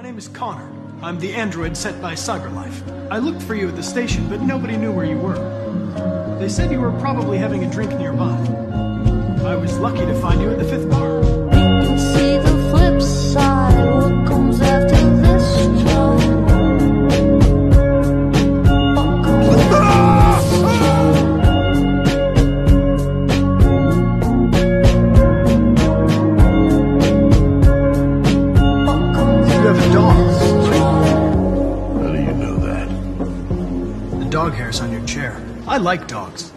My name is Connor. I'm the android sent by CyberLife. I looked for you at the station, but nobody knew where you were. They said you were probably having a drink nearby. I was lucky to find you at the fifth bar. Comes You have a after dog, this right? How do you know that? The dog hair's on your chair. I like dogs.